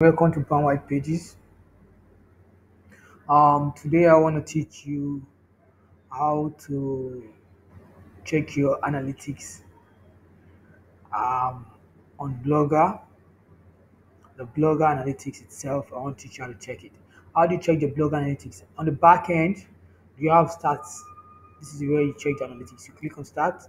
Welcome to Brown White Pages. Um, today I want to teach you how to check your analytics um, on Blogger. The Blogger analytics itself, I want to teach you how to check it. How do you check the Blogger analytics? On the back end, you have stats. This is where you check the analytics. You click on start.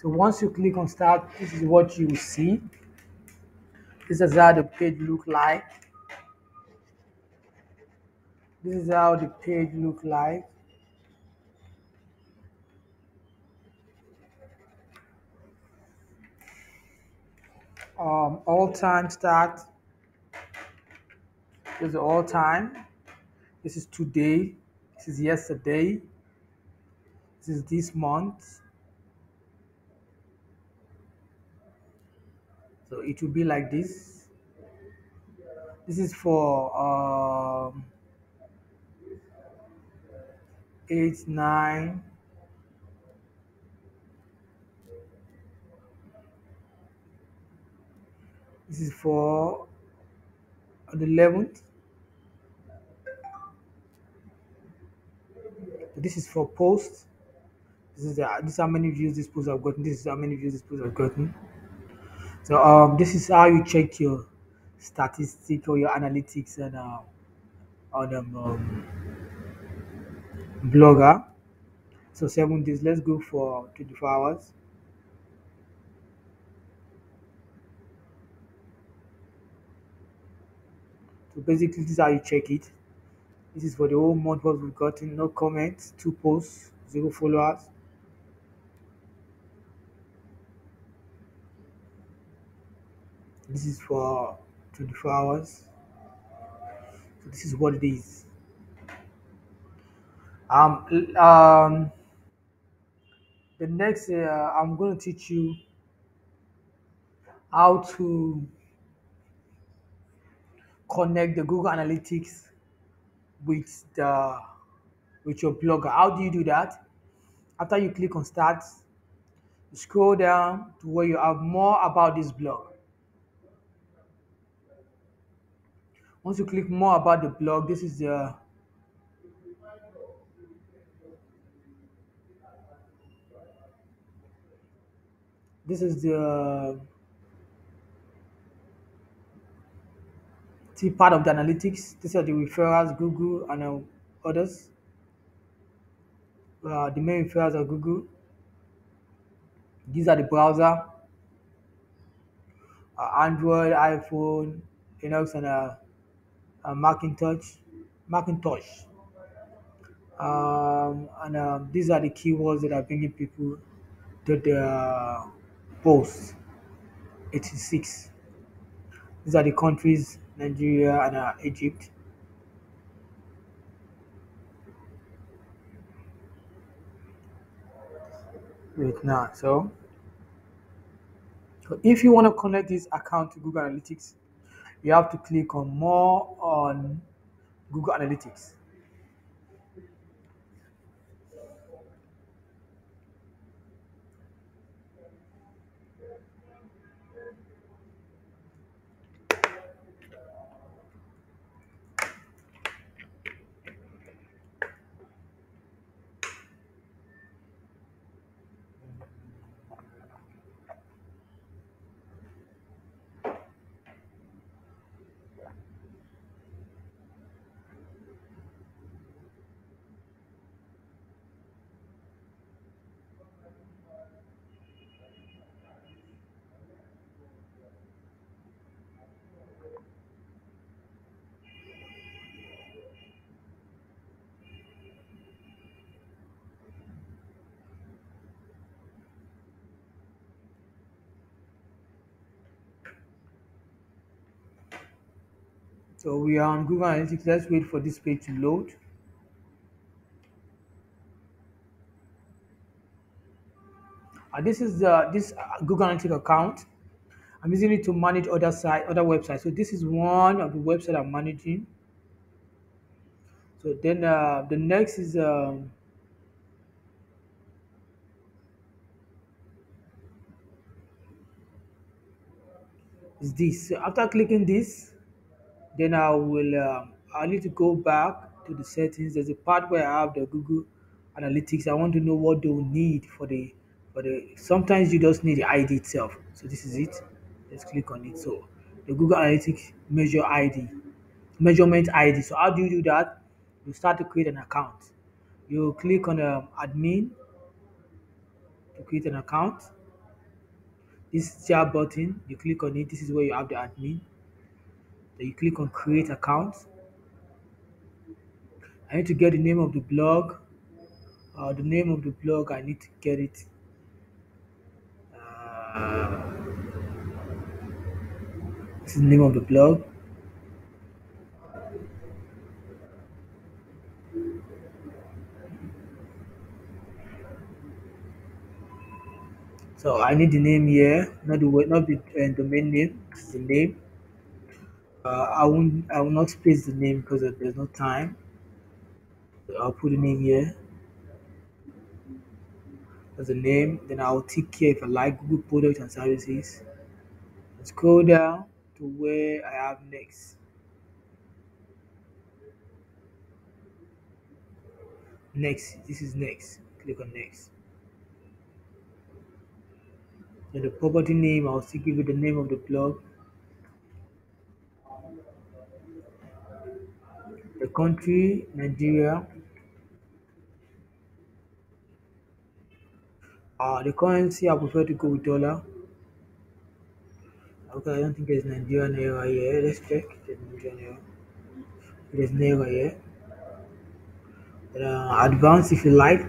So once you click on start, this is what you will see. This is how the page look like. This is how the page look like. Um, all time start. This is all time. This is today. This is yesterday. This is this month. So it will be like this. This is for um, eight, nine. This is for the 11th. This is for post. This is the, this is how many views this post have gotten. This is how many views this post have gotten. So um, this is how you check your statistic or your analytics and uh, on um, um, Blogger. So seven days. Let's go for 24 hours. So basically, this is how you check it. This is for the whole month what we've gotten. No comments, two posts, zero followers. This is for 24 hours. So this is what it is. Um, um, the next uh, I'm going to teach you how to connect the Google Analytics with the with your blogger. How do you do that? After you click on start, you scroll down to where you have more about this blog. Once you click more about the blog, this is the this is the see part of the analytics. These are the referrals, Google and uh, others. Uh, the main referrals are Google. These are the browser, uh, Android, iPhone, Linux, and uh, Macintosh. Macintosh. Um, and um, these are the keywords that are bringing people to the post 86. These are the countries Nigeria and uh, Egypt. Wait now. So, so if you want to connect this account to Google Analytics, you have to click on more on Google Analytics. So we are on Google Analytics. Let's wait for this page to load. Uh, this is the this Google Analytics account. I'm using it to manage other site, other websites. So this is one of the website I'm managing. So then uh, the next is. Um, is this so after clicking this then I will um, I need to go back to the settings. There's a part where I have the Google Analytics. I want to know what they will need for the for the. Sometimes you just need the ID itself. So this is it. Let's click on it. So the Google Analytics measure ID, measurement ID. So how do you do that? You start to create an account. You click on um, admin to create an account. This share button, you click on it. This is where you have the admin. Then you click on create account. I need to get the name of the blog. Uh, the name of the blog, I need to get it. Uh, this is the name of the blog. So I need the name here, not the not the uh, domain name. The name. Uh, I won't, I will not space the name because there's no time. I'll put the name here as a name. Then I'll tick here if I like Google products and services. Scroll down to where I have next. Next, this is next. Click on next. Then the property name, I'll still give it the name of the blog. The country, Nigeria. Uh, the currency, I prefer to go with dollar. Okay, I don't think there's Nigerian naira here. Let's check. There's Nigerian naira. There's naira here. Uh, advance if you like.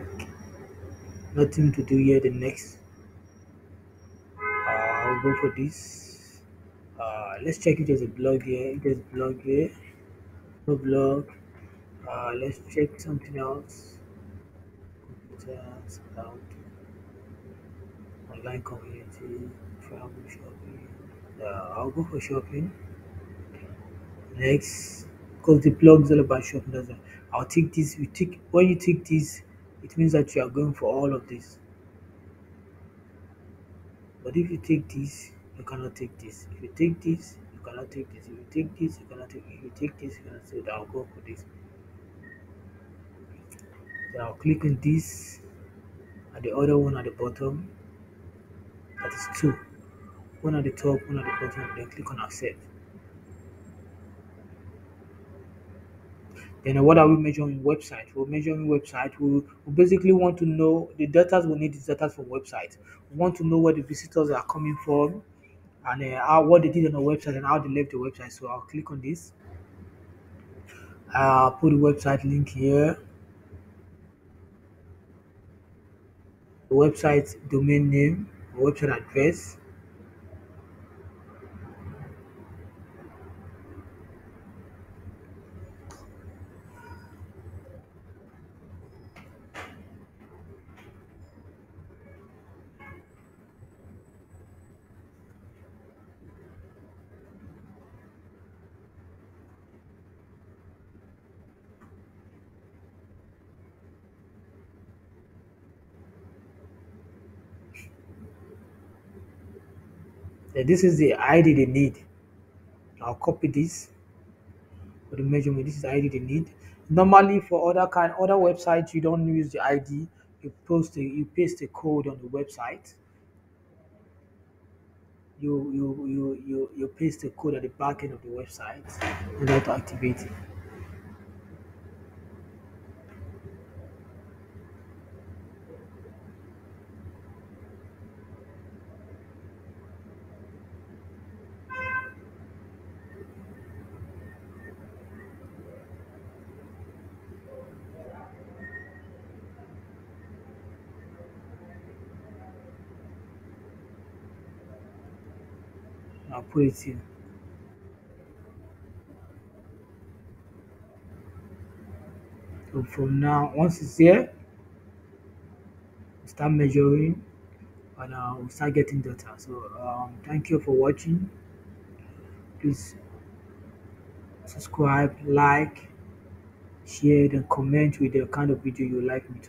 Nothing to do here. The next. Uh, I'll go for this. Uh, let's check if there's a blog here. If there's a blog here, no blog. Uh, let's check something else. Computers, cloud, online community, travel, shopping. Uh, I'll go for shopping. Next, because the blog is all about shopping. That's why I'll take this. You take when you take this, it means that you are going for all of this. But if you take this, you cannot take this. If you take this, you cannot take this. If you take this, you cannot take. If you take this, you cannot take. I'll go for this. Then I'll click on this, and the other one at the bottom. That is two. One at the top, one at the bottom. And then click on accept. Then what are we measuring website? We're measuring website. We, we basically want to know the data we need is data from website. We want to know where the visitors are coming from and uh, how, what they did on the website and how they left the website. So I'll click on this. I'll put the website link here. The website domain name, website address. Then this is the ID they need. I'll copy this for the measurement. This is the ID they need. Normally for other kind other websites you don't use the ID. You post the, you paste the code on the website. You you you you you paste the code at the back end of the website order to activate it. I'll put it here. So from now, once it's here, start measuring. and uh, we'll start getting data. So um, thank you for watching. Please subscribe, like, share, and comment with the kind of video you like me to.